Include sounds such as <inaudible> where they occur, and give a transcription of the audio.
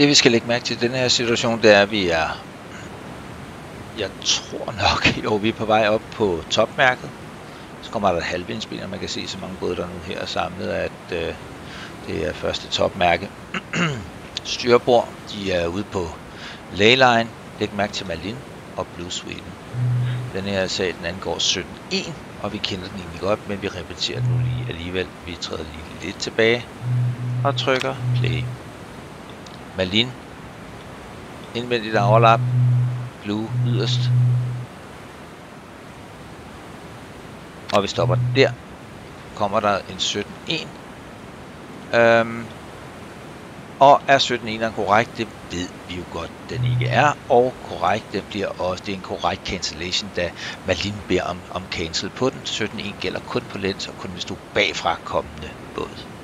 Det vi skal lægge mærke til i den her situation, det er, at vi er, jeg tror nok, <laughs> jo vi er på vej op på topmærket. Så kommer der et halvvindsbil, og man kan se så mange både der nu her er samlet, at øh, det er første topmærke. <clears throat> Styrbord, de er ude på Leyline. Læg mærke til Malin og Blue Sweden. Den her sag, den angår 17.1, og vi kender den egentlig godt, men vi repeterer den nu lige alligevel. Vi træder lige lidt tilbage og trykker play. Malin. Indvendigt overlap. Blue yderst. Og vi stopper der. Kommer der en 17.1. Øhm, og er 17.1'eren korrekt? Det ved vi jo godt, den ikke er. Og korrekt, det bliver også det er en korrekt cancellation, da Malin beder om, om cancel på den. 17.1 gælder kun på lens og kun hvis du er bagfra kommende båd.